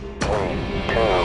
Three, two,